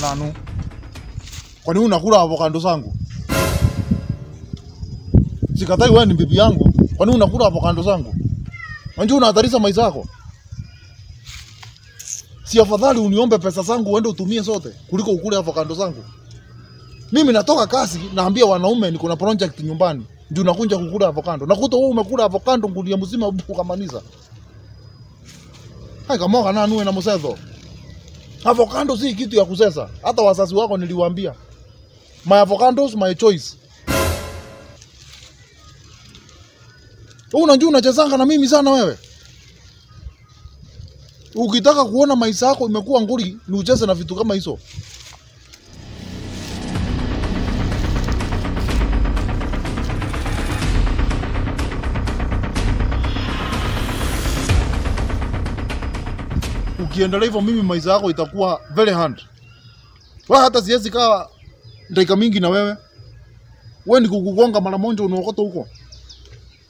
Kananu, kwa nini unakula avocado zangu? Sikatai wewe ni bibi yangu, kwa nini unakula avocado zangu? Unajua unahatarisha maisha yako. Si afadhali uniombe pesa zangu uende utumie zote kuliko ukule avocado zangu? Mimi natoka kazi, naambia wanaume niko na project nyumbani, ndio nakunja kukula avocado. Nakuta wewe umekula avocado ngunia mzima ukamaliza. Hai kama na nuwe na msetho. Avocado si kitu ya kusesa. Hata wazazi wako niliwaambia. My avocados my choice. Unajua unachezanga na mimi sana wewe. Ukitaka kuona maisha yako imekuwa nguli, ni ucheze na vitu kama hizo. Ukiendelea hivyo, mimi maisha yako itakuwa very hard. Wewe hata siwezi kaa dakika mingi na wewe. Wewe ni kukugonga mara moja unaokota huko.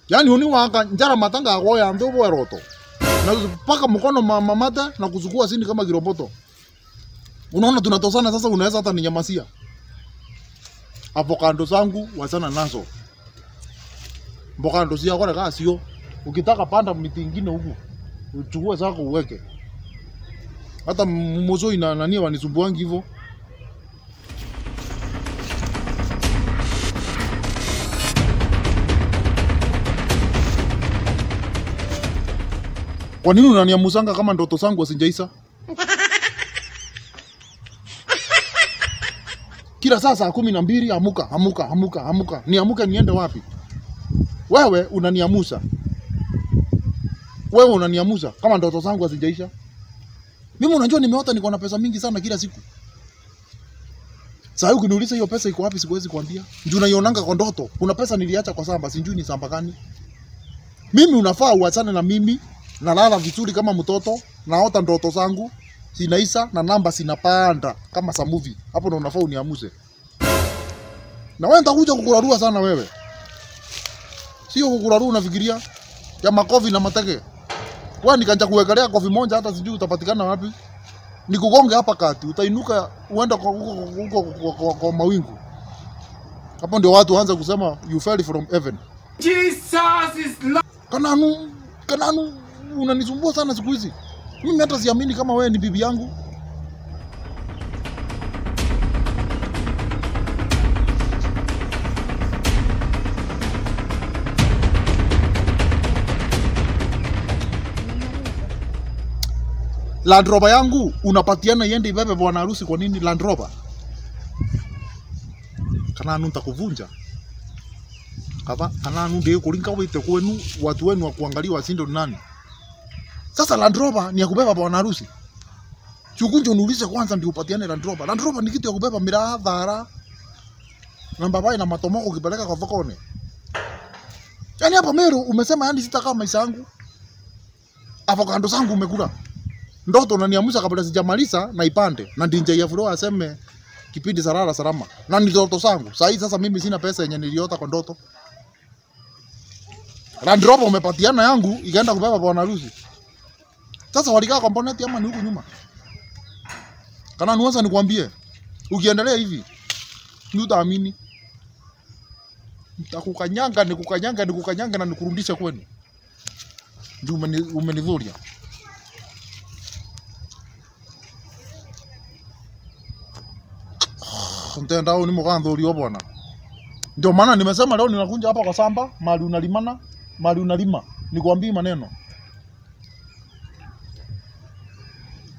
Yaani uni waka njara matanga yako ya ndio bwa roto. Na paka mkono mama mata na kuzukua sini kama kiroboto. Unaona tunatosana sasa, unaweza hata ninyamasia. Avocado zangu wazana nazo. Mbokando si kwa kasi sio. Ukitaka panda miti ingine huku. Uchukue zako uweke. Hata mmozo ina nani wanizumbuangi hivyo. Kwa nini unaniamuzanga kama ndoto zangu hazijaisha? Kila saa saa kumi na mbili amuka, amuka, amuka, amuka. Niamuke niende wapi? Wewe unaniamusa. Wewe unaniamusa kama ndoto zangu hazijaisha. Mimi unajua nimeota niko na pesa mingi sana kila siku. Sasa ukiniuliza hiyo pesa iko wapi siwezi kuambia. Ndio naionanga kwa ndoto. Kuna pesa niliacha kwa samba, sijui ni samba gani. Mimi unafaa uachane na mimi nalala vizuri kama mtoto, naota ndoto zangu zinaisha na namba zinapanda kama sa movie. Hapo ndo unafaa uniamuze. Na wewe nitakuja kukurarua sana wewe, sio kukurarua unafikiria ya makofi na mateke. Wewe nikanja kuwekelea kofi moja, hata sijui utapatikana wapi. Nikugonge hapa kati, utainuka uenda kwa, huko- huko kwa, kwa, kwa mawingu. Hapo ndio watu waanze kusema you fell from heaven. Jesus is not... Kananu, Kananu, unanisumbua sana siku hizi. Mimi hata siamini kama wewe ni bibi yangu. Land Rover yangu unapatiana iende ibebe bwana harusi. Kwa nini Land Rover? Kananu, nitakuvunja kava kananu ndio kulinga wite kwenu watu wenu wa kuangalia wasindo nani. Sasa Land Rover ni ya kubeba bwana harusi. Chukunjo niulize kwanza ndio upatiane Land Rover. Land Rover ni kitu ya kubeba miraha dhara na mbabai na matomoko ukipeleka kwa Vokone. Yaani hapa Meru umesema yani sitakaa maisha yangu. Avocado zangu umekula. Ndoto unaniamsha kabla sijamaliza na ipande. Na DJ ya Flo aseme kipindi salala salama. Na ni ndoto zangu. Sasa hii sasa mimi sina pesa yenye niliota kwa ndoto. Land Rover umepatiana yangu ikaenda kubeba bwana harusi. Sasa walikaa kwa bonnet ama ni huku nyuma? Kana nuanza nikwambie. Ukiendelea hivi ni utaamini. Nitakukanyanga, nikukanyanga, nikukanyanga na nikurudisha kwenu. Ndio umeni, umenidhuria. huyu ni mkandhurio bwana. Ndio maana nimesema leo ninakuja hapa kwa samba, mali unalimana, mali unalima. Nikwambie maneno.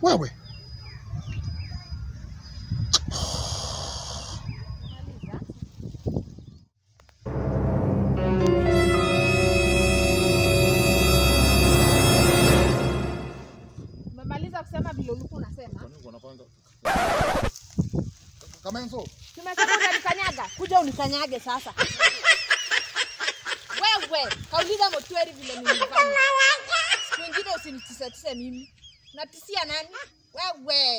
Wewe. Kamenso. Tumesema unanikanyaga, kuja unikanyage sasa. Wewe, kauliza Motweri vile nilifanya. Siku ingine usinitisatise mimi. Natisia nani? Wewe.